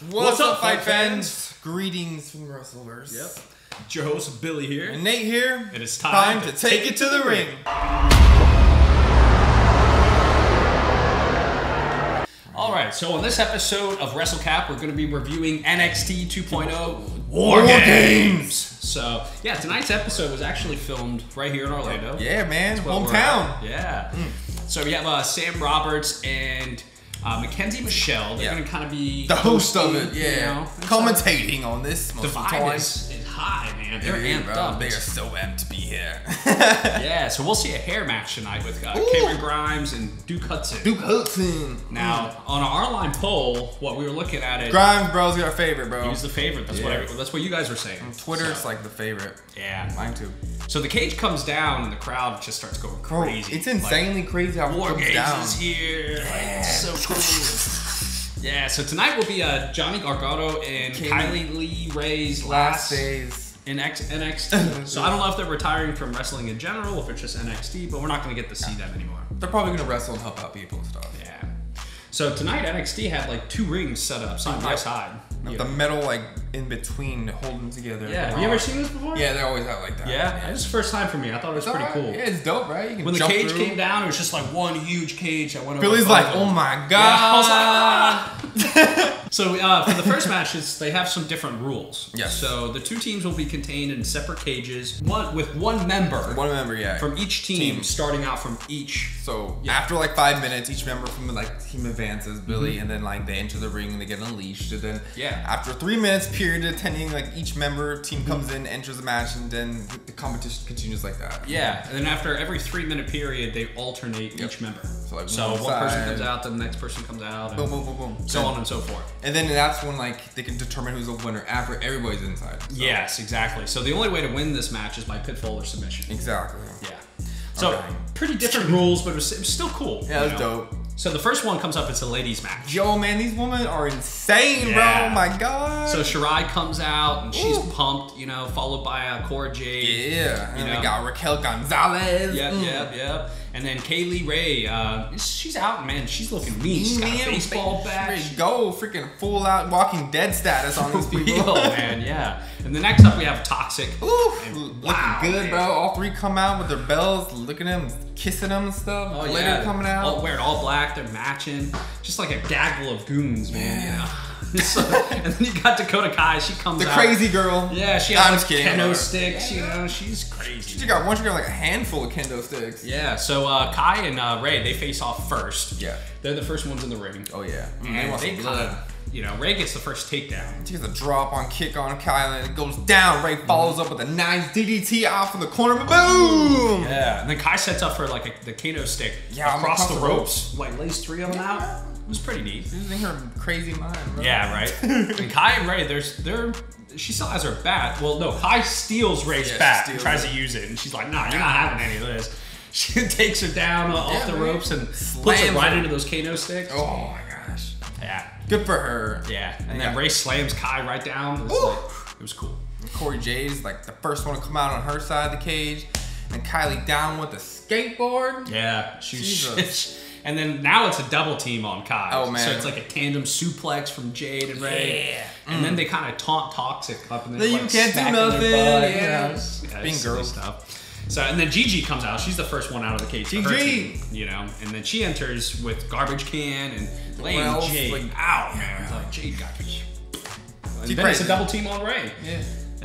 What's, up, fight fans? Greetings from Wrestleverse. Yep. It's your host Billy here. And Nate here. And it's time to, to take it to the ring. All right, so on this episode of WrestleCap, we're going to be reviewing NXT 2.0 War Games. So, yeah, tonight's episode was actually filmed right here in Orlando. Yeah, man, That's what we're hometown. Yeah. So we have uh, Sam Roberts and uh, McKenzie Mitchell. They're Yeah. going to kind of be The host of hosting, it, yeah. You know? Commentating on this most The of the vibe time. is, is high, man. They're Yeah, amped bro, up. They are so amped to be here. Yeah, so we'll see a hair match tonight with uh, Cameron Grimes and Duke Hudson. Duke Hudson. Now, on our line poll, what we were looking at it, Grimes, bro's our favorite, bro. he's the favorite. That's what Yeah. every, that's what you guys were saying. Twitter, So, it's like the favorite. yeah. Mine too. So the cage comes down and the crowd just starts going Bro, crazy. it's insanely crazy how it War comes Games down. is here. Like, it's so cool. Yeah. So tonight will be uh, Johnny Gargano and Kay Lee Ray's Last last days. in X- NXT. so I don't know if they're retiring from wrestling in general, if it's just NXT, but we're not going to get to see them anymore. They're probably gonna wrestle and help out people and stuff. Yeah. So tonight NXT had like two rings set up side by side. The metal like in between, holding them together. Yeah. Have you ever seen this before? Yeah, they're always out like that. Yeah. It was the first time for me. I thought it was pretty Alright, cool. Yeah, it's dope, right? You can When the cage through. came down, it was just like one huge cage that went. Billy's like, oh my Yeah, I god. was like, "Ah." so uh, for the first matches, they have some different rules. Yes. So the two teams will be contained in separate cages, one with one member One member, yeah. from each team, Team. starting out from each. So after like five minutes, each member from the like team advances, Billy, and then like they enter the ring and they get unleashed. And then. Yeah. after three minutes period attending, like each member team comes in, enters the match, and then the competition continues like that. Yeah, and then after every three minute period, they alternate each member. So, like, so one one person comes out, then the next person comes out, and Boom, boom, boom, boom. so Then- on and so forth. And then that's when like they can determine who's the winner after everybody's inside. So- Yes, exactly. So the only way to win this match is by pinfall or submission. Exactly. Yeah. So Okay. pretty different rules, but it was, it was still cool. Yeah, you that's know? dope. So the first one comes up. It's a ladies match. Yo, man, these women are insane, Yeah. bro. Oh my God. So Shirai comes out and she's Ooh. pumped, you know, followed by uh, Cora Jade. yeah, and You we know. got Raquel Gonzalez. Yep, Mm. yep, yep. And then Kay Lee Ray, uh, she's out, man. She's looking mean. She's got a baseball bat. ready to Go, freaking full out Walking Dead status on these people. Man, yeah. And the next up we have Toxic. Ooh, looking wow, good, man. bro. All three come out with their bells, looking at them, kissing them and stuff. Oh Glitter yeah, coming out. All, wearing all black, they're matching, just like a gaggle of goons, man. You know. So- and then you got Dakota Kai. She comes the out. crazy girl. Yeah, she I'm has just like kidding. kendo sticks. You know, she's crazy. She got one. She got like a handful of kendo sticks. Yeah. So uh, Kai and uh, Ray they face off first. Yeah. They're the first ones in the ring. Oh yeah. Mm, they And want they kind blood. you know, Ray gets the first takedown. He gets a drop on kick on Kyle and it goes down. Ray follows up with a nice DDT off from the corner. Boom! Yeah. And then Kai sets up for like a, the kendo stick Yeah, across across the ropes, like lays three of them out. It was pretty neat. She's in her crazy mind, bro. Yeah, right. and Kai and Ray, there's they're she still has her bat. Well, no, Kai steals Ray's Yeah, bat and tries it. to use it, and she's like, "Nah, you're not having any of this." She takes her down uh, off Yeah, the ropes and puts it right her. into those kendo sticks. Oh my gosh. Yeah, Good for her. yeah. And Yeah. then Ray slams Kai right down. It was, like, it was cool. Corey J's like the first one to come out on her side of the cage, and Kylie down with the skateboard. Yeah, she's. Jesus. and then now it's a double team on Kai. Oh, man. So it's like a tandem suplex from Jade and Ray. Yeah. And then mm. they kind of taunt Toxic up and then you like, can't do nothing, butt, yeah. you know, Being it's girls. stuff. So and then Gigi comes out. She's the first one out of the cage. Gigi. you know, and then she enters with garbage can and laying Well, Jade like- out, man. Like Jade got. And then it's a double team on Ray. Yeah.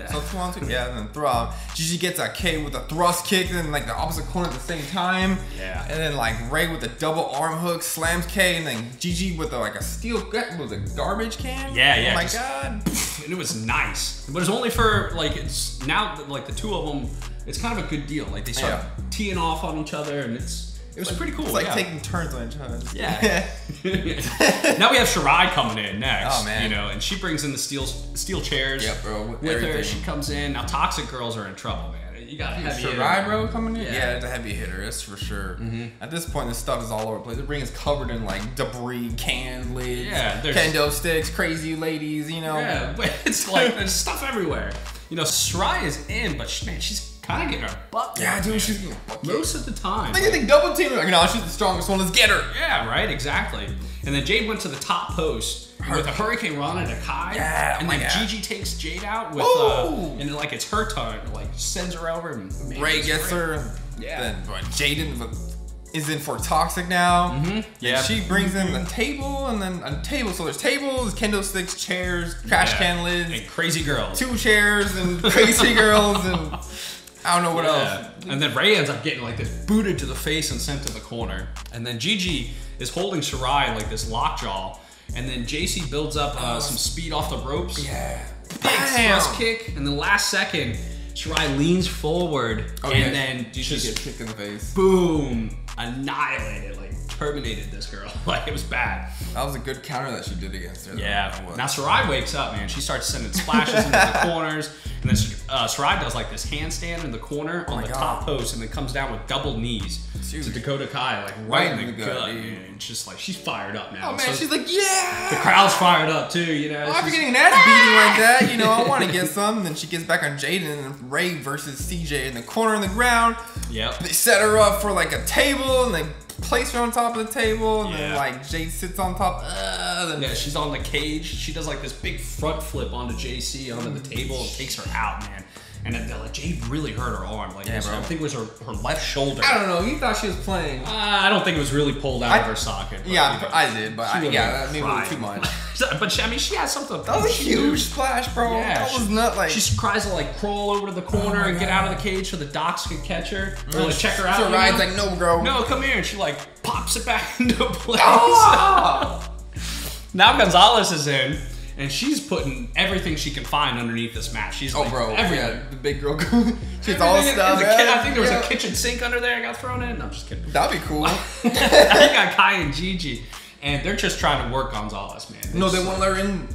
So two on two. Yeah, and then throw out. Gigi gets a K with a thrust kick, and then like the opposite corner at the same time. Yeah. And then like Ray with a double arm hook slams K, and then Gigi with a, like a steel what was a garbage can. Yeah, yeah, Oh my just- god. and it was nice. But it's only for like it's now like the two of them. It's kind of a good deal. Like they start Yeah. teeing off on each other, and it's it was pretty cool. It's like yeah. taking turns on each other. Yeah. now we have Shirai coming in next. Oh, man. You know, and she brings in the steel steel chairs. Yep, bro, with With her, she comes in. Now toxic girls are in trouble, man. You got heavy. Shirai, bro, coming in? Yeah. Yeah. it's a heavy hitter, that's for sure. Mm-hmm. At this point, this stuff is all over the place. The ring is covered in like debris, can lids, Yeah, kendo sticks, crazy ladies, you know. Yeah, but it's like there's stuff everywhere. You know, Shirai is in, but she, man, she's kind of get her butt. Yeah, dude, man. she's getting butt kicked. most of the time. I think I think double team. Like, no, she's the strongest one. Let's get her. Yeah, right, exactly. And then Jade went to the top post with a Hurricane Rana to Kai. Yeah, and my then God. Gigi takes Jade out with, uh, Ooh. and like it's her turn, like sends her over. And man, Ray gets great. her. Yeah. Then what, Jaden is in for toxic now. Mm-hmm. Yeah. She brings in the table and then a table. So there's tables, kendo sticks, chairs, trash Yeah. can lids, And crazy girls. two chairs, and crazy girls, and I don't know what else. And then Ray ends up getting like this booted to the face and sent to the corner. And then Gigi is holding Shirai like this lockjaw. And then Jacy builds up uh, some speed off the ropes. Yeah. Big Bam! thrust kick. And the last second, Shirai leans forward. Oh, and yeah. then Gigi just gets kicked in the face. boom, annihilated, like terminated this girl. like it was bad. That was a good counter that she did against her. Yeah. Now Shirai wakes up, man. She starts sending splashes into the corners, and then uh, Shirai does like this handstand in the corner on Oh my the God. top post, and then comes down with double knees Dude. to Dakota Kai, like right, in the, gut. dude. man. It's just like she's fired up, man. Oh man, So she's like, yeah. the crowd's fired up too, you know. Oh, after getting an ass beating like that, you know, I want to get some. Then she gets back on Jaden and Ray versus CJ in the corner on the ground. Yep. They set her up for like a table and they place her on top of the table. And then like Jade sits on top. Uh, then Yeah, she's on the cage. She does like this big front flip onto Jacy onto the table and takes her out, man. And then like, Jade really hurt her arm. Like Yeah, it was- bro. I think it was her, her left shoulder. I don't know. You thought she was playing. Uh, I don't think it was really pulled out I- of her socket. but, yeah, you know. I did, but I, yeah, that made too much. but she, I mean, she had something. That was a huge splash, bro. Yeah, that was not like. She tries to like crawl over to the corner Oh and get God. out of the cage so the docs can catch her or like check her out. So you know? Ryan's like, no, bro. no, come here, and she like pops it back into place. Ah! now Gonzalez is in, and she's putting everything she can find underneath this mat. She's oh, like, bro. everything. Yeah, the big girl. She's all Everything in- stuff. in the ki- yeah, I think there was yeah. a kitchen sink under there. I got thrown in. No, I'm just kidding. That'd be cool. I got Kai and Gigi, and they're just trying to work Gonzalez, man. no, they just- won't let her in.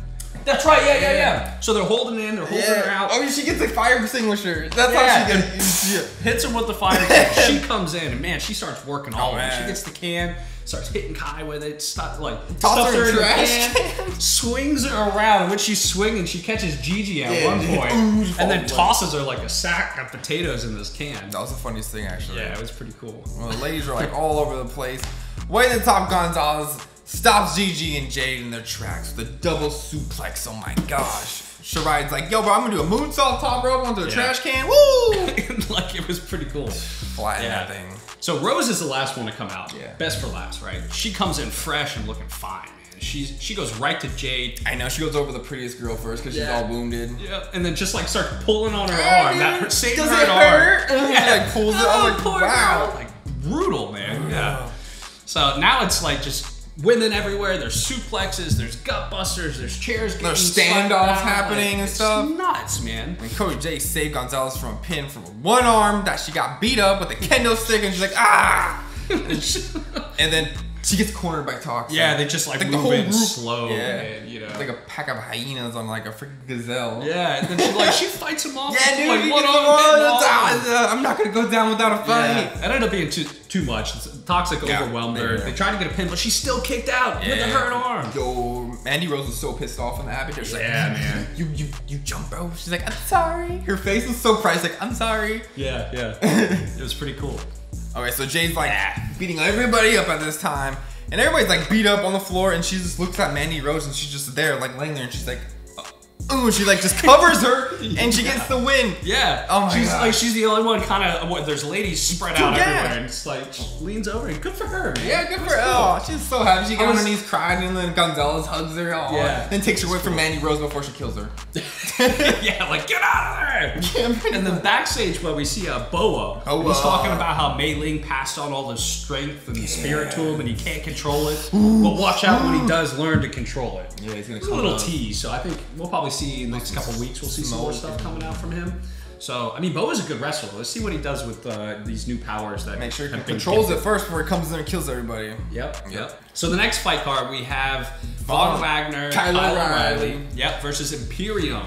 That's right. Yeah, yeah, Yeah. So they're holding in. They're holding her out. Oh, she gets the fire extinguisher. That's how she gets. Hits him with the fire she comes in and man, she starts working all Oh. She gets the can, starts hitting Kai with it, stop, like stuffs her in trash can, swings her around. When she's swinging, she catches Gigi at Yeah, one point, ooze and then tosses her like a sack of potatoes in this can. That was the funniest thing, actually. Yeah, it was pretty cool. Well, the ladies are like all over the place. Way to the top, Gonzalez stops Gigi and Jade in their tracks with a double suplex. Oh my gosh. Shirai's like, yo, bro, I'm gonna do a moonsault top rope onto a Yeah. trash can. Woo! like it was pretty cool. Flatten Yeah. thing. So Rose is the last one to come out. Yeah. Best for last, right? She comes in fresh and looking fine, man. She's she goes right to Jade. I know she goes over the prettiest girl first because she's all wounded. Yeah, and then just like starts pulling on her arm. That dude, hurt, does her it arm. hurt? And she, like, pulls it. I'm Oh, like, poor wow. girl. Like brutal, man. Yeah. So now it's like just women everywhere. There's suplexes. There's gut busters. There's chairs. getting There's standoffs happening and it's stuff. Nuts, man. And Cody J saved Gonzalez from a pin from one arm that she got beat up with a kendo stick, and she's like, ah! And then she gets cornered by Toxin. yeah, they just like, Like the move whole in slow, Yeah. man. You know. Like a pack of hyenas on like a freaking gazelle. yeah, and then she like she fights him off. Yeah, dude, like you one get arm, the hitting one all down. of them. Uh, I'm not gonna go down without a fight. Yeah, it ended up being too too much. Toxic Yeah, overwhelmed they her. They tried to get a pin, but she still kicked out with a Yeah. hurt arm. Yo, Mandy Rose was so pissed off in the habit. She's Yeah, like, man. You, you, you jump, bro. She's like, I'm sorry. Her face was so priceless. Like, I'm sorry. Yeah, yeah. it was pretty cool. Okay, so Jade's like beating everybody up at this time, and everybody's like beat up on the floor, and she just looks at Mandy Rose, and she's just there, like laying there, and she's like, oh, she like just covers her, and she gets the win. Yeah. Oh my she's gosh. like she's the only one kind of what there's ladies spread out Yeah. everywhere and it's like she leans over and good for her, man. Yeah, good for her. cool. Oh, she's so happy. She gets on her knees crying, and then Gonzalez hugs her. Oh, Yeah. Then takes her away from Mandy Rose before she kills her. yeah, like get out of there. and then backstage where we see a Boa, and he's talking about how Mei Ying passed on all the strength and spirit to him, and he can't control it. Ooh. But watch out when he does learn to control it. Yeah, he's gonna It's a little up. tease, so I think we'll probably see in the next couple weeks. We'll see some more stuff coming out from him. So I mean, Boa's a good wrestler. Let's see what he does with uh, these new powers that Make sure he controls given. it first before he comes in and kills everybody. Yep, Yep. yep. So the next fight card we have Von Von- Wagner, Kyle Kyle, O'Reilly. O'Reilly, yep, versus Imperium.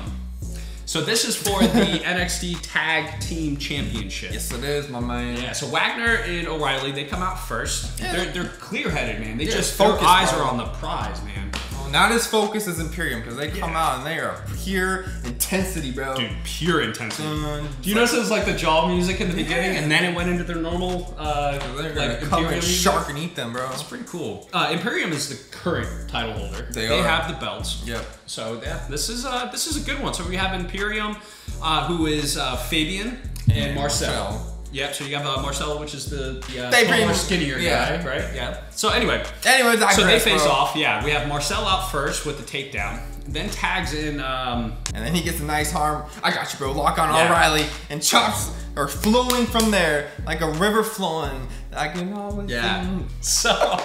So this is for the NXT Tag Team Championship. Yes, it is, my man. Yeah, so Wagner and O'Reilly, they come out first. Yeah. They're, they're clear-headed, man. They Yeah, just their eyes bro. are on the prize, man. Not as focused as Imperium because they come Yeah. out and they are pure intensity, bro. Dude, pure intensity. Dun, Do you notice it was like the jaw music in the beginning, and then it went into their normal uh, They're gonna like come Imperium and music? shark and eat them, bro. It's pretty cool. Uh, Imperium is the current title holder. They are. have the belts. Yep. So yeah, this is uh, this is a good one. So we have Imperium, uh, who is uh, Fabian and, And Marcel. Marcel. Yep. So you have uh, Marcel, which is the, the uh, They taller, much- skinnier yeah. guy, right? Yeah. So anyway, Anyways, I so they face bro. off. Yeah, we have Marcel out first with the takedown. Then tags in. Um, And then he gets a nice arm. I got you, bro. Lock on Yeah. O'Reilly and chops are flowing from there like a river flowing. I can always sing. So,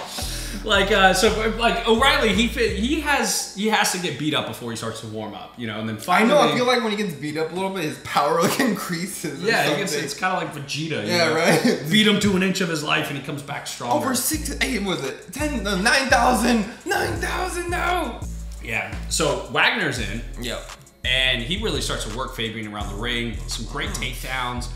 like, uh, so like O'Reilly, he fit, he has he has to get beat up before he starts to warm up, you know, and then finally. I know. I feel like when he gets beat up a little bit, his power like increases. or Yeah, gets, it's kind of like Vegeta. you Yeah, know? right? Beat him to an inch of his life, and he comes back stronger. over six, eight was it? Ten, no, nine thousand, nine thousand. No. Yeah. So Wagner's in, Yep. and he really starts to work Fabian around the ring. Some great takedowns.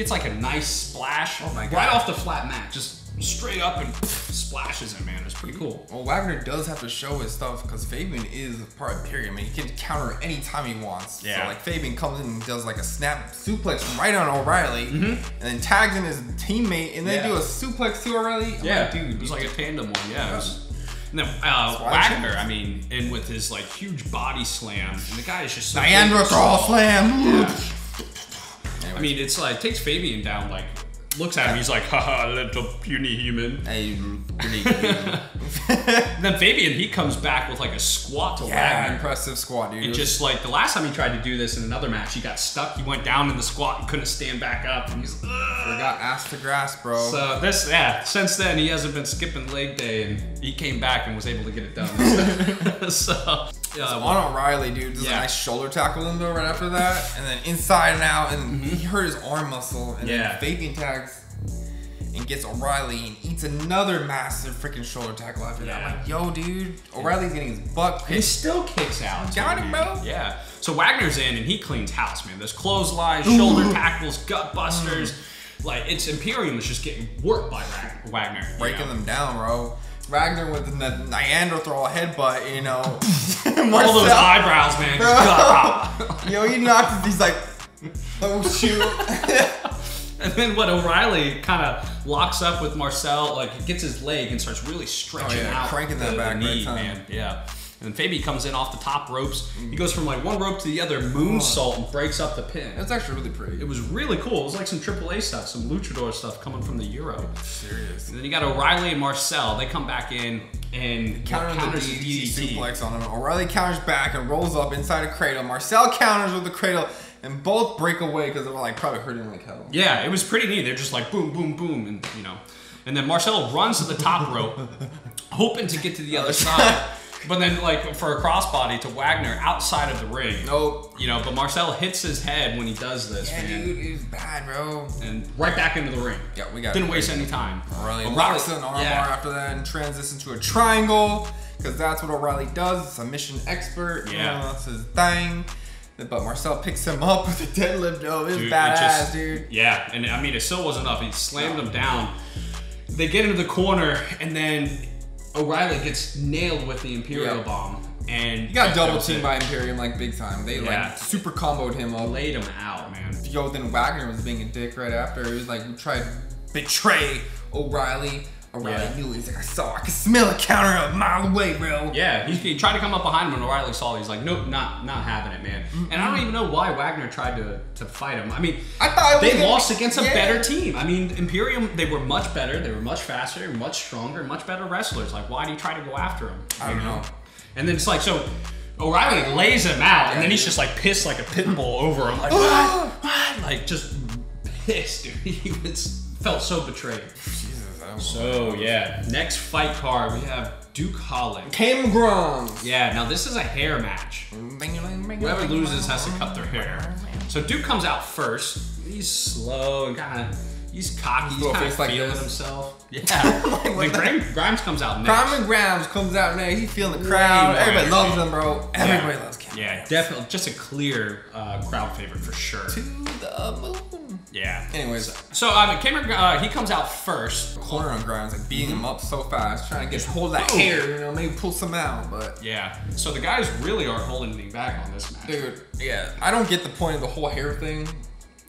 Gets like a nice splash. Oh my God. Right off the flat mat, just straight up and splashes him, man. It's pretty cool. Well, Wagner does have to show his stuff because Fabian is part of Imperium and he can counter anytime he wants. Yeah. So, like, Fabian comes in and does like a snap suplex right on O'Reilly and then tags in his teammate and then Mm-hmm. Yeah. do a suplex to O'Reilly. I'm Yeah, like, dude, it was like a tandem one. Yeah. Yeah. and then uh, Wagner. I mean, and with his like huge body slam, and the guy is just so Neanderthal big slam. Yeah. I mean, it's like takes Fabian down, like looks at him, he's like, haha, little puny human. Hey, really And then Fabian, he comes back with like a squat to yeah, Wagner. impressive squat, dude. And just like the last time he tried to do this in another match, he got stuck. He went down in the squat and couldn't stand back up. And he's, Ugh. got ass to grass, bro. So this, yeah. Since then, he hasn't been skipping leg day, and he came back and was able to get it done. so, yeah, on O'Reilly, dude, does Yeah. a nice shoulder tackle him though right after that, and then inside and out, and he hurt his arm muscle, and Mm-hmm. Yeah. then Fabian tags and gets O'Reilly and eats another massive freaking shoulder tackle after that. I'm like, yo, dude, O'Reilly's getting his butt kicked. he still kicks out. Got him, bro. Yeah. So Wagner's in and he cleans house, man. There's clotheslines, shoulder tackles, gut busters. Like it's Imperium is just getting worked by Wagner. you breaking know? them down, bro. Ragnar with the Neanderthal headbutt, you know. All those eyebrows, man. Got Yo, he knocked. He's like, oh shoot. And then what O'Reilly kind of locks up with Marcel, like gets his leg and starts really stretching Oh, yeah, out, cranking that the, back the right knee, time. man. Yeah. And then Fabi comes in off the top ropes. He goes from like one rope to the other, moonsault, and breaks up the pin. That's actually really pretty. It was really cool. It was like some AAA stuff, some luchador stuff coming from the Euro. serious. And then you got O'Reilly and Marcel. They come back in and Counter counters the DDT DDT. suplex on him. O'Reilly counters back and rolls up inside a cradle. Marcel counters with the cradle, and both break away because they were like probably hurting like hell. Yeah, it was pretty neat. They're just like boom, boom, boom, and you know. And then Marcel runs to the top rope, hoping to get to the other side. But then, like for a crossbody to Wagner outside of the ring. Nope. You know, but Marcel hits his head when he does this, Yeah, man. dude, it was bad, bro. And right back into the ring. Yeah, we got Didn't waste any time. O'Reilly O'Reilly- locks an armbar yeah. after that and transitions to a triangle because that's what O'Reilly does. It's a mission expert. you Yeah. know, that's his thing. But Marcel picks him up with a deadlift, Oh, It was Dude, it badass, just- dude. Yeah, and I mean, it still wasn't enough. He slammed him down. They get into the corner, and then O'Reilly gets nailed with the Imperial Yeah. Bomb. And He got double teamed by Imperium like big time. They Yeah. like super comboed him up. laid him out, man. Yo, then Wagner was being a dick right after. He was like, we tried to betray O'Reilly. O'Reilly Yeah. knew. He's like, I saw, I could smell a counter a mile away, bro. Yeah, he, he tried to come up behind him, and O'Reilly saw it. He's like, nope, not not having it, man. And I don't even know why Wagner tried to, to fight him. I mean, I thought they lost against a yeah. better team. I mean, Imperium, they were much better. They were much faster, much stronger, much better wrestlers. Like, why do you try to go after him? I don't You know. And then it's like, so O'Reilly lays him out, and then he's just like pissed like a pit bull over him. Like, what? What? Like, just pissed, dude. He was, felt so betrayed. Jesus, I was- So, yeah. Next fight card, we have Duke Holland. Cam Grimes. Yeah, now this is a hair match. Whoever loses has to cut their hair. So Duke comes out first. He's slow and kind of, he's cocky. He's kind of like feeling this. himself. Yeah. Like, the- Grimes, Grimes comes out next. Cameron Grimes comes out there. He's feeling the crowd. more Everybody loves him, bro. Everybody loves Cam Yeah, definitely. Just a clear uh, crowd favorite for sure. To the moon. Yeah. Anyways, So um, Cameron, uh, he comes out first. corner on Grimes, like beating him up so fast, trying to get hold that hair, you know, maybe pull some out. But Yeah. So the guys really aren't holding anything back on this match. dude, yeah, I don't get the point of the whole hair thing.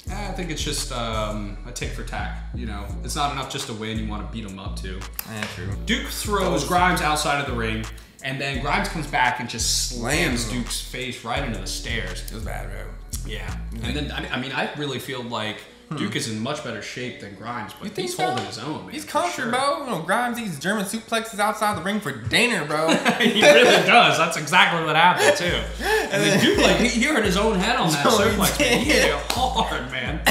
I think it's just um, a tick for tack. You know, it's not enough just to win. You want to beat them up too. Yeah, true. Duke throws Grimes outside of the ring, and then Grimes comes back and just slams Slams. Duke's face right into the stairs. It was bad, bro. Yeah. And then I mean, I mean, I really feel like Duke is in much better shape than Grimes, but Hmm. He's so? holding his own. Man, He's for comfy, sure. bro. You know, Grimes eats German suplexes outside the ring for dinner, bro. he really does. That's exactly what happened too. And then Duke, like, he, he hurt his own head on that he suplex. Man. He hit it hard, man.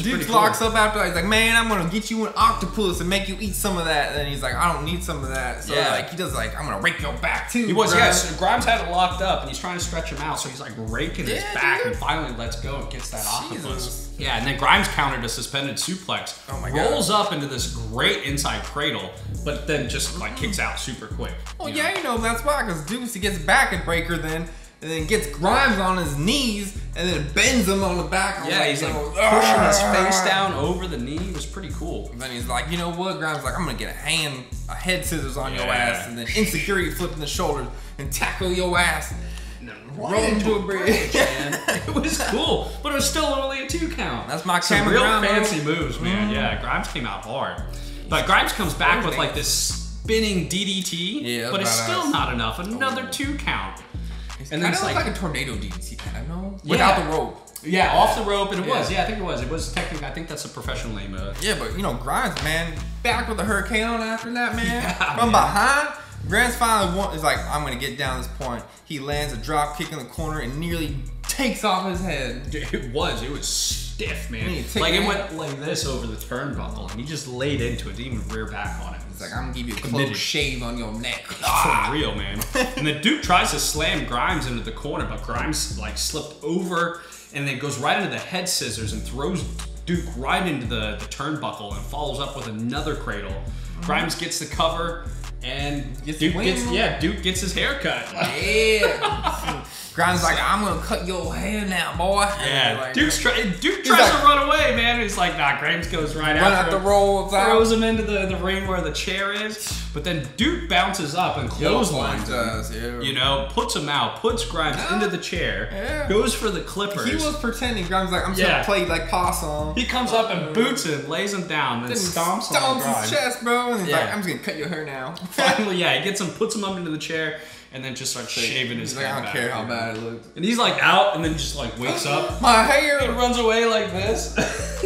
And It's Duke locks cool. up after he's like, man, I'm gonna get you an octopus and make you eat some of that. And he's like, I don't need some of that. So Yeah. like he does like, I'm gonna rake your back too. He was, bro. yes. Grimes had it locked up, and he's trying to stretch him out, so he's like raking his back, dude. and finally lets go and gets that octopus. Yeah, and then Grimes countered a suspended suplex, Oh my God. rolls up into this great inside cradle, but then just like kicks out super quick. Well, you know? yeah, you know that's why, because Deuce he gets back at Breaker then, and then gets Grimes on his knees, and then bends him on the back. I'm Yeah, he's like yo, pushing his "Ah." face down over the knee. It was pretty cool. And then he's like, you know what? Grimes like, I'm gonna get a hand, a head scissors on your ass, and then insecurity flipping the shoulders and tackle your ass. And then Roll into a bridge. man. it was cool, but it was still only a two count. That's my Some Cameron real Grimes, fancy moves, man. Yeah, Grimes came out hard, but Grimes comes back with like this spinning DDT, Yeah, but it's badass. still not enough. Another two count. And then then it's it's like, like- like a tornado DDT kind of, no? Yeah. Without the rope. Yeah, off the rope, and it was. Yeah. Yeah, I think it was. It was technically. I think that's a professional name. Uh, Yeah, but you know, Grimes, man, back with the hurricane on after that, man. Yeah, From man. behind, Grimes finally one is like, I'm gonna get down this point. He lands a drop kick in the corner and nearly takes off his head. It was. It was stiff, man. Like it it. went like this over the turnbuckle, and he just laid into it. Didn't even rear back on it. He's like, I'm gonna give you a close shave on your neck. For real, man. and the Duke tries to slam Grimes into the corner, but Grimes like slipped over and then goes right into the head scissors and throws Duke right into the, the turnbuckle and follows up with another cradle. Mm-hmm. Grimes gets the cover and Gets Duke gets yeah, Duke gets his hair cut. Yeah. Grimes like, I'm gonna cut your hair now, boy. Yeah, Like, Duke's try- Duke tries like- to run away, man. He's like, nah, Grimes goes right run after out the out. throws him into the, the ring where the chair is. But then Duke bounces up and clotheslines him. yeah. You know, puts him out, puts Grimes Yeah. into the chair, Yeah. goes for the clippers. He was pretending. Grimes like, I'm just Yeah. gonna play like possum. He comes up and boots him, lays him down, then Then stomps, on stomps Grimes. his chest, bro. And he's like. I'm just gonna cut your hair now. Finally, yeah, he gets him, puts him up into the chair, and then just starts shaving his like, head I don't back. care how bad it looks. And he's like out, and then just like wakes up My hair and runs away like this.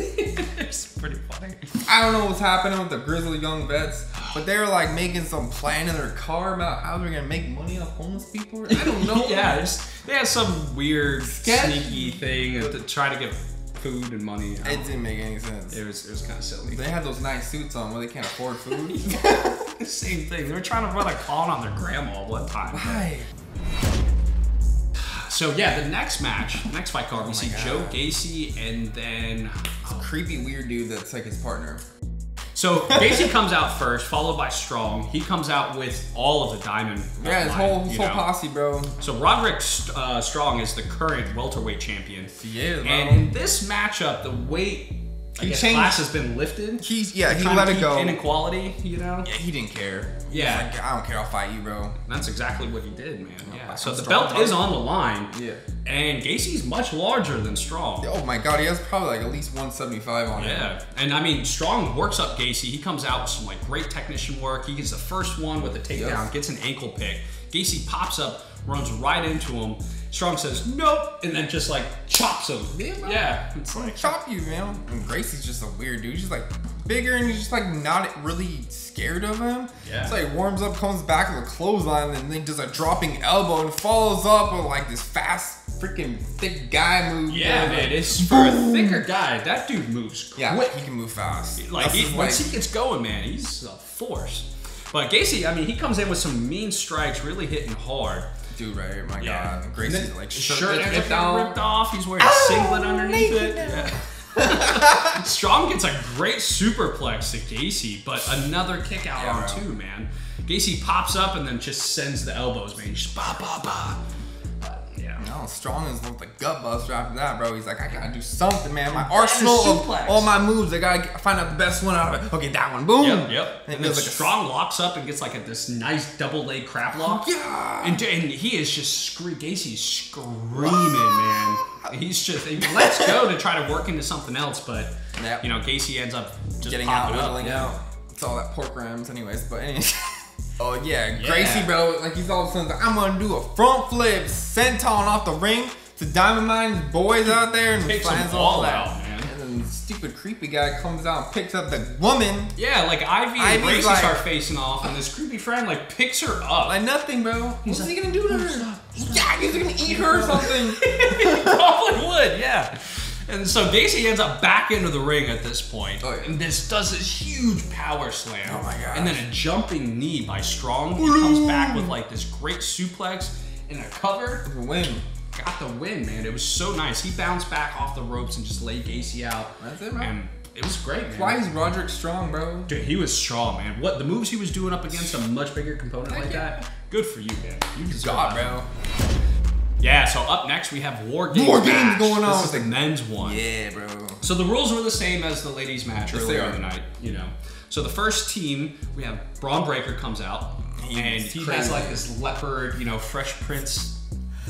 it's pretty funny. I don't know what's happening with the Grizzled young vets, but they're like making some plan in their car about how they're gonna make money off homeless people. I don't know. yeah, it's, they had some weird, Sketch. sneaky thing to try to get food and money. It didn't make any sense. It was it was kind of silly. They had those nice suits on where they can't afford food. Same thing. They were trying to run a con on their grandma one time. Hi. So yeah, the next match, the next fight card, we see Oh God. Joe Gacy and then a Creepy weird dude that's like his partner. so Gacy comes out first, followed by Strong. He comes out with all of the diamond. Yeah, his whole his whole know. posse, bro. So Roderick uh, Strong is the current welterweight champion. He is, bro. And in this matchup, the weight He changed- class has been lifted. He's yeah, he let it go. Inequality, you know. Yeah, he didn't care. Yeah. like, I don't care. I'll fight you, bro. That's exactly what he did, man. Yeah. So the belt is on the line. Yeah. And Gacy's much larger than Strong. Oh my god, he has probably like at least 175 on him. Yeah, and I mean, Strong works up Gacy. He comes out with some like great technician work. He gets the first one with a takedown, Yes. gets an ankle pick. Gacy pops up, runs right into him. Strong says nope, and then just like chops him. Yeah, bro. Yeah, it's like Chop you, man. And Gracie's just a weird dude. She's like bigger and he's just like not really scared of him. Yeah. It's like warms up, comes back with a clothesline, and then does a dropping elbow and follows up with like this fast, freaking thick guy move. yeah, bro. man. It's for a thicker guy. That dude moves yeah, quick. he can move fast. Like he, once he gets going, man, he's a force. But Gacy, I mean, he comes in with some mean strikes, really hitting hard. Dude right here. My Yeah. god, And Gracie's like shirt, shirt ends up ripped getting off. ripped off. He's wearing a oh, singlet underneath it. Yeah. Strong gets a great superplex to Gacy, but another kick out Yeah, on bro. two, man. Gacy pops up and then just sends the elbows, man. Just ba ba ba. Strong is like the gut buster after that, bro. He's like, I gotta do something, man. My arsenal of all my moves, I gotta get- find out the best one out of it. Okay, that one, boom. Yep, yep. And, And then goes like a Strong locks up and gets like a, this nice double leg crab lock. Yeah. And, and he is just scre- Gacy's screaming, man. He's just he lets go to try to work into something else, but Yep. you know Gacy ends up just getting out, up. whittling yeah. out. It's all that pork rinds, anyways. But anyways. oh yeah, Yeah. Gracie, bro. Like he's all of a sudden like, I'm gonna do a front flip, senton off the ring to Diamond Mine's boys out there and Takes finds them all all out, man. And then stupid creepy guy comes out and picks up the woman Yeah, like Ivy and Ivy's Gracie like- start facing off, and this creepy friend like picks her up. like nothing, bro. What's like, he gonna do to her? Yeah, he's gonna eat her or something. Probably would, yeah. And so Gacy ends up back into the ring at this point, Oh, yeah. and this does this huge power slam. Oh, my gosh. And then a jumping knee by Strong. He comes back with like this great suplex and a cover. Win. Got the win, man. It was so nice. He bounced back off the ropes and just laid Gacy out. That's it, man. It was great, man. Why is Roderick strong, bro? Dude, he was strong, man. What the moves he was doing up against a much bigger component like yeah. that? Good for you, man. You deserve God, that. bro. Yeah. So up next we have War Games. War Games match. going on This is the men's one. Yeah, bro. So the rules were the same as the ladies' match Yes, earlier in the night, you know. So the first team, we have Bron Breakker comes out, He's and he crazy. has like this leopard, you know, Fresh Prince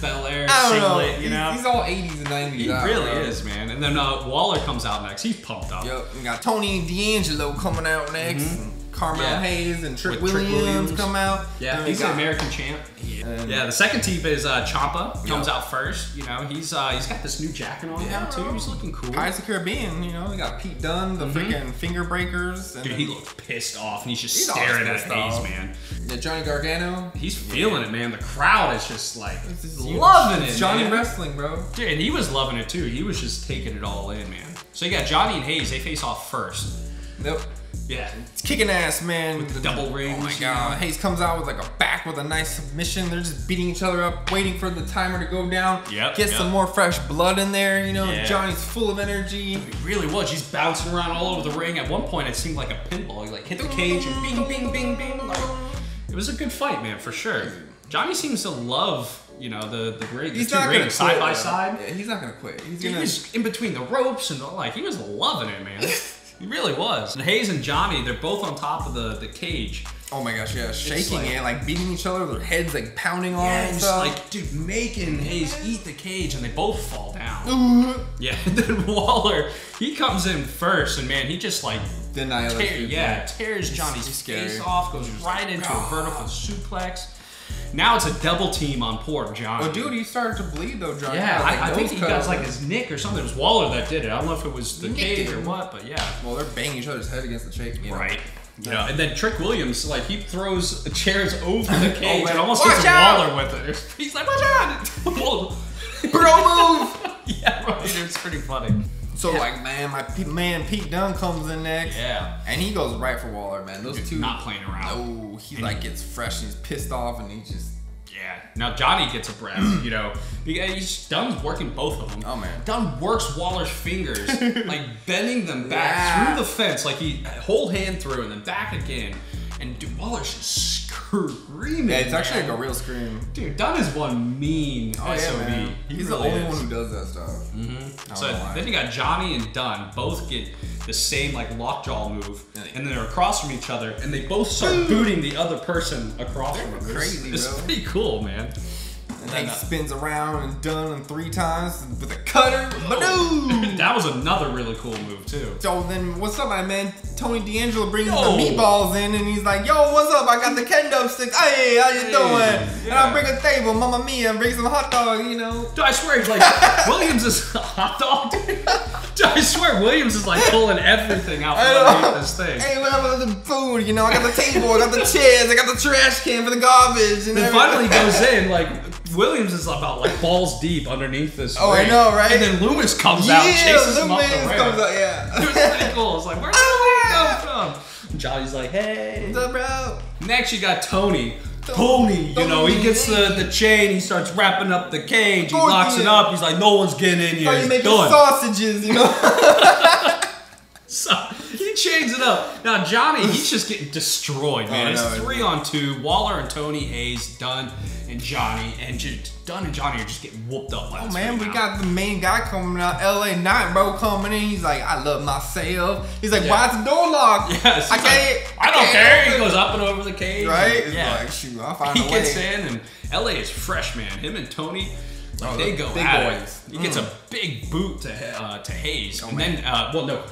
Bel Air don't know. singlet, you he's, know. he's all 80s and 90s. he out, really bro. is, man. And then uh, Waller comes out next. He's pumped up. Yep, we got Tony D'Angelo coming out next, and Carmel. Yeah. Hayes and Trick With Trick Williams, Williams. come out. Yeah, Then we he's an American champ. And- Yeah, the second team is uh, Ciampa comes Yeah. out first. You know, he's uh, he's got this new jacket on Yeah, now too. He's looking cool. Pirates of the Caribbean, you know, we got Pete Dunne, the freaking finger breakers. And. Dude, he looked pissed off, and he's just He's staring at pissed Hayes, off. man. the Johnny Gargano. He's feeling it, man. The crowd is just like It's just- loving it's it, Johnny man. Wrestling, bro. Dude, and he was loving it too. He was just taking it all in, man. So you got Johnny and Hayes. They face off first. Nope. Yeah. It's kicking ass, man. With the double ring. Oh my god. Hayes comes out with like a back with a nice submission. They're just beating each other up, waiting for the timer to go down. Yep, Get yep. some more fresh blood in there, you know. Yeah. Johnny's full of energy. He really was. He's bouncing around all over the ring. At one point, it seemed like a pinball. He like hit the cage and bing, bing, bing, bing. Like, it was a good fight, man, for sure. Johnny seems to love, you know, the the, the He's two not gonna rings side quit, by side. Yeah, he's not gonna quit. He's He gonna. was in between the ropes and like he was loving it, man. he really was. And Hayes and Johnny, they're both on top of the the cage. Oh my gosh, yeah, shaking like- it, like beating each other, their heads like pounding on Yeah, and and just like, dude, making Hayes eat the cage, and they both fall down. Mm-hmm. Yeah, and then Waller, he comes in first, and man, he just like, annihilation. tear, yeah, tears Johnny's face off, goes right into a vertical suplex. Now it's a double team on poor Johnny. Oh, dude, he started to bleed though, Johnny. Yeah, Like, I, I think he cut. got like his nick or something. It was Waller that did it. I don't know if it was the cage or what, but yeah. Well, they're banging each other's head against the shape. You know? Right. Yeah. And then Trick Williams, like he throws chairs over the cage oh, man. and almost Watch gets out! Waller with it. He's like, watch out! Bro, move. yeah, right. It's pretty funny. So like, man, my P- man Pete Dunne comes in next. Yeah. And he goes right for Waller, man. Those two. Not playing around. No, he like gets fresh he's pissed off and he just. Yeah. Now Johnny gets a breath, you know. because uh, He's Dunne's working both of them. Oh, man. Dunne works Waller's fingers, like bending them back Yeah. through the fence, like he whole hand through and then back again. And dude, Waller's just screaming. Yeah, it's actually man. like a real scream. Dude, Dunne is one mean Oh yeah, SOB. man. He He's really the only is. one who does that stuff. Mm-hmm. So then you got Johnny and Dunne both get the same like lockjaw move, and then they're across from each other, and they both start booting the other person across from them. It's- crazy, it's, bro. pretty cool, man. And then, he spins around and done him three times with a cutter. Badoo! Oh. that was another really cool move too. So then, what's up, my man? Tony D'Angelo brings Yo. the meatballs in, and he's like, "Yo, what's up? I got the kendo sticks. Hey, how you Hey, doing?" And. I bring a table, Mama Mia, and bring some hot dog. You know. Dude, I swear, he's like Williams is a hot dog. Dude, I swear, Williams is like pulling everything out from this thing. Hey, what happened to the food? You know, I got the table, I got the chairs, I got the trash can for the garbage, and Then everything. finally goes in, like Williams is about like balls deep underneath this. Oh, I know, right? And then Lumis comes out, yeah, chases him up the Lumis comes out. It Yeah. was pretty cool. It's like, where did the come from? Johnny's like, hey. What's up, bro? Next, you got Tony. Tony, you know, he gets the, the chain, he starts wrapping up the cage, he locks it up, he's like, no one's getting in here, he's making done. sausages, you know? So he chains it up. Now Johnny, he's just getting destroyed, man. Oh, it's no, three on two. Waller and Tony Hayes done, and Johnny, and just Dunne and Johnny are just getting whooped up. Oh man, we now. got the main guy coming out, LA Knight, bro, coming in. He's like, I love myself. He's like, Yeah. why's the door locked? Yes, I can't. like, I don't can't care. He open it." goes up and over the cage. Right? It's yeah. like, shoot, I'll find he a gets way. in, and LA is fresh, man. Him and Tony, like, Oh, they go big at boys. it. He gets Mm. a big boot to uh, to Hayes, and man. then uh, well, no.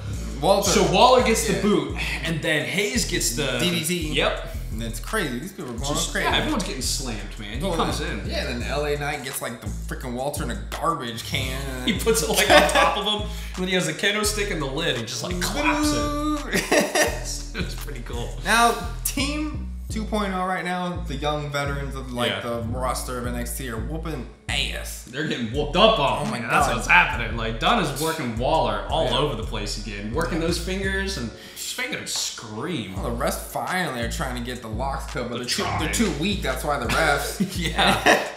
Waller. So Waller gets Yeah. the boot, and then Hayes gets the DDT. Yep. And it's crazy. These people are going Just, crazy. yeah, everyone's getting slammed, man. He Oh, comes in. Yeah, then LA Knight gets like the freaking Waller in a garbage can. He puts it like on top of him, and then he has a kendo stick in the lid. He just like claps it. It's pretty cool. now, Team 2.0 right now, the young veterans of like Yeah. the roster of NXT are whooping ass. They're getting whooped up on. Oh my god, That's what's happening. Like Dunne is working Waller all Yeah. over the place again, working those fingers and just making him scream. Well, the refs finally are trying to get the locks cut, but They're they're too, they're too weak. That's why the refs. Yeah.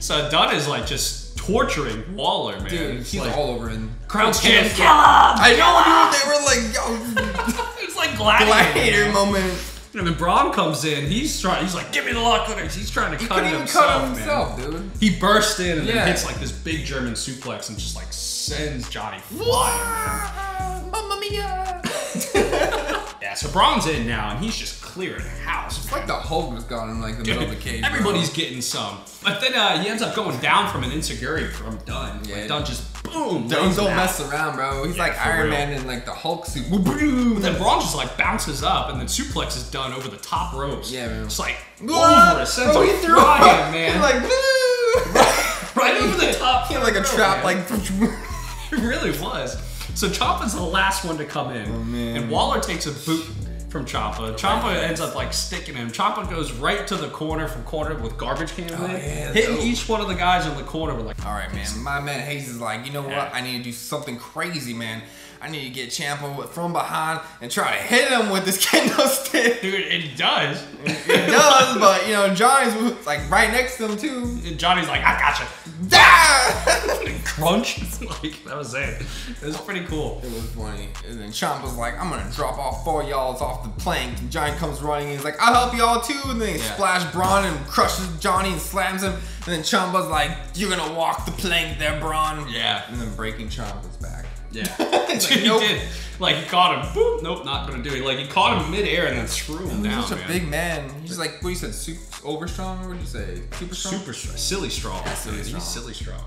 so Dunne is like just torturing Waller, man. Dude, he's like, all over in crowds chanting, "Kill him!" I know, dude. They were like, yo, It's like gladiator. gladiator moment. And then Bron comes in. He's trying. He's like, "Give me the lock cutters." He's trying to He cut it even himself, cut himself, dude. He bursts in and Yeah. then hits like this big German suplex and just like sends Johnny flying. Mamma mia! Yeah, so Bron's in now and he's just clearing house. It's like the Hulk was gone in like the middle of the cage. bro. Everybody's getting some. But then uh, he ends up going down from an insecurity from Dunne. Yeah. Like Dunne just boom. Don't, don't out. mess around, bro. He's Yeah, like Iron real. Man in like the Hulk suit. But then Bron just like bounces up and then suplex is done over the top ropes. Yeah, man. It's like over it. Sends Oh, he threw flying, man. He's like, woo! right over the top. He had like a rope, trap, man. like. It really was. So Ciampa's the last one to come in, Oh, man. and Waller takes a boot from Ciampa. Ciampa ends up like sticking him. Ciampa goes right to the corner from corner with garbage can lid, Oh, yeah, hitting dope. each one of the guys in the corner with like. All right, man. My man Hayes is like, you know Yeah. what? I need to do something crazy, man. I need to get Ciampa from behind and try to hit him with this kendo stick. Dude, it does. It does, but you know Johnny's like right next to him too. And Johnny's like, I gotcha. Ah! Crunch. like that was it. It was pretty cool. It was funny. And then Ciampa's like, I'm gonna drop all four y'alls off the plank. And Johnny comes running and he's like, I'll help y'all too. And then he Yeah. splash Bron and crushes Johnny and slams him. And then Ciampa's like, You're gonna walk the plank there, Bron. Yeah. And then breaking Ciampa's back. Yeah. Dude, like, nope. he did. Like he caught him. Boop. Nope, not gonna do it. Like he caught him midair and then threw him He's down. such a man. big man. He's like, what you said, super, over strong? What did you say? Super strong? Super strong. Silly strong. silly man. strong. He's silly strong.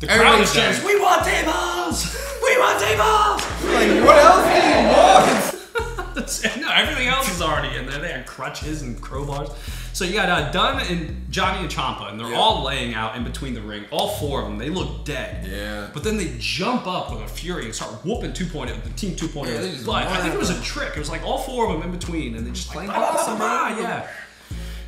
The Everybody crowd is says- just, we want tables! We want tables! Like, what else do you want? No, everything else is already in there. They had crutches and crowbars. So you got uh, Dunne and Johnny and Ciampa, and they're Yeah. all laying out in between the ring. All four of them. They look dead. Yeah. But then they jump up with a fury and start whooping 2.0, the team 2.0. Yeah, but I think it was a trick. It was like all four of them in between, and they just like, Playing "Ah, ah, ah," yeah.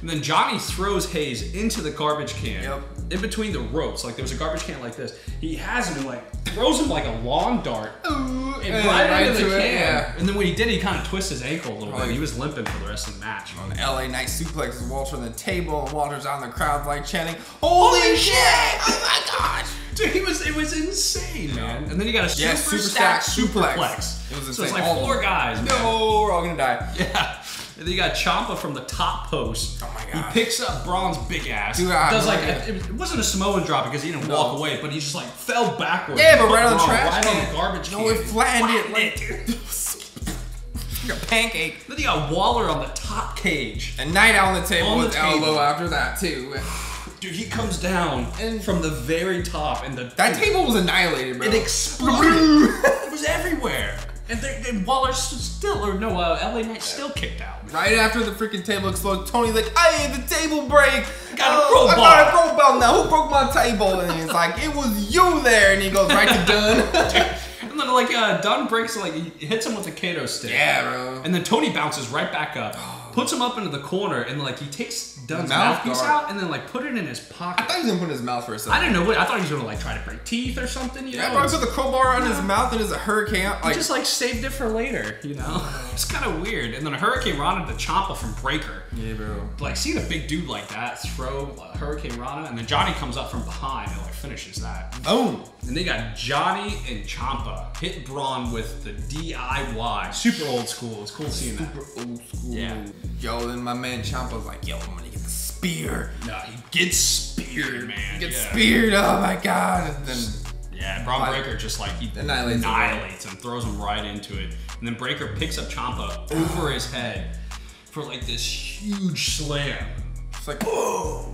And then Johnny throws Hayes into the garbage can. Yep. In between the ropes, like there was a garbage can like this. He has him and like throws him like a long dart Ooh, and and right, right into the can. it, yeah. And then when he did, he kind of twists his ankle a little Like- bit. He was limping for the rest of the match. On the LA Knight suplexes Waller on the table, and Waller's on the crowd like chanting, "Holy shit! Oh my gosh!" Dude, he was it was insane, man. And then you got a Yeah, super, super stack stack superplex. suplex. It was insane. so it's like All four guys. man. No, we're all gonna die. Yeah. And then you got Ciampa from the top post. Oh my god. He picks up Bron's big ass. Dude, I does like idea. it, wasn't a Samoan drop because he didn't No. walk away, but he just like fell backwards. Yeah, but right on the trash Right on the garbage No, can. it flattened it like dude. like a pancake. Then you got Waller on the top cage. And Knight out on the table On the with table. elbow after that too. Dude, he comes down And- from the very top and the That table was annihilated, bro. It exploded. it was everywhere. And, they, and Waller's still, or no, uh, LA Knight still kicked out. Right after the freaking table exploded, Tony's like, "Hey, the table break! Got a Oh, I got a now. Who broke my table?" And he's like, "It was you there." And he goes right to Dunne. And then like uh, Dunne breaks, like he hits him with a kendo stick. yeah, bro. And then Tony bounces right back up, puts him up into the corner, and like he takes Dunne's Mouth mouthpiece guard. out and then like put it in his pocket. I thought he was gonna put it in his mouth for a second. I didn't know what I thought he was gonna like try to break teeth or something. You Yeah, know, bro, put the crowbar on his mouth and it's a hurricane. he Like, just like saved it for later. You know, it's kind of weird. And then a Hurricane Rana to Ciampa from Breakker. yeah, bro. like seeing a big dude like that throw Hurricane Rana, and then Johnny comes up from behind and like finishes that. Boom. And they got Johnny and Ciampa hit Bron with the DIY, super old school. It's cool seeing that. Super old school. Yeah. Yo, then my man Ciampa's like, "Yo, I'm gonna get the spear. No, he gets speared, man. He gets yeah. speared. Oh my god. And then Yeah, Bron Fire. Breakker just like he Annihilates annihilates, him. him, throws him right into it, and then Breakker picks up Ciampa over his head for like this huge slam, it's like, boom,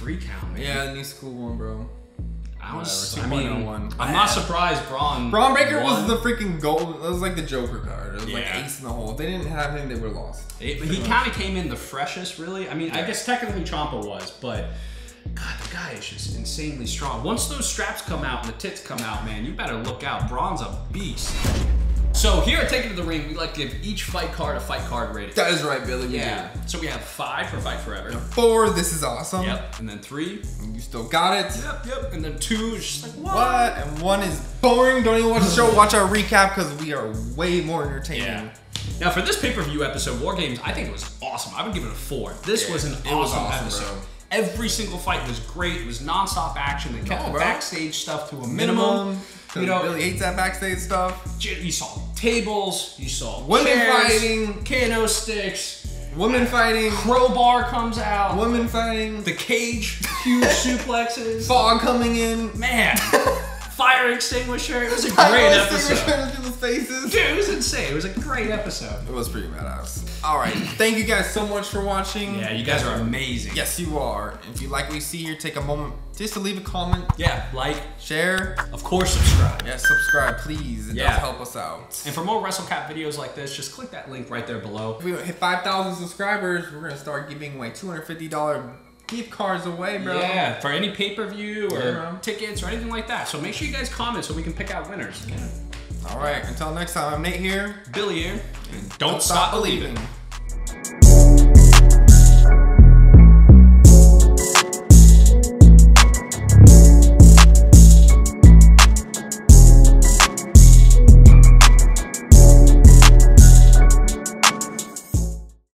three count. Man. yeah, the new school one, bro. I was. I mean, 2.01. I'm not surprised. Bron. Bron Breakker was the freaking gold. It was like the Joker card. It was like ace in the hole. If they didn't have him, they were lost. It- he kind of came in the freshest, really. I mean, I guess technically Ciampa was, but God, the guy is just insanely strong. Once those straps come out and the tits come out, man, you better look out. Bron's a beast. So here at Take It to the Ring, we like to give each fight card a fight card rating. That is right, Billy. We Yeah. So we have five for Fight Forever. do. Four. This is awesome. Yep. And then three. You still got it. Yep. Yep. And then two just like what? What? And one is boring. Don't even watch the show. Watch our recap because we are way more entertaining. Yeah. Now for this pay-per-view episode, War Games, I think it was awesome. I would give it a four. This Yeah, was an awesome, was awesome, episode. bro. Every single fight was great. It was non-stop action. They kept No, the backstage stuff to a minimum. Minimum. You know, Billy hates that backstage stuff. you saw tables, you saw Women chairs, fighting. kendo sticks, Women fighting. crowbar comes out, Women fighting. the cage, huge suplexes. Fog coming in. Man, fire extinguisher. It was a great episode. people's faces. Dude, it was insane. It was a great episode. It was pretty badass. All right. Thank you guys so much for watching. Yeah, you guys are amazing. Yes, you are. If you like what you see here, take a moment just to leave a comment, Yeah, like, share, of course, subscribe. yeah, subscribe, please. It Yeah. does help us out. And for more WrestleCap videos like this, just click that link right there below. If we hit 5,000 subscribers, we're gonna start giving away $250 gift cards away, bro. Yeah, for any pay-per-view or Yeah, tickets or anything like that. So make sure you guys comment so we can pick out winners. Yeah. All right. Until next time, I'm Nate here. Billy here. And don't, stop believing.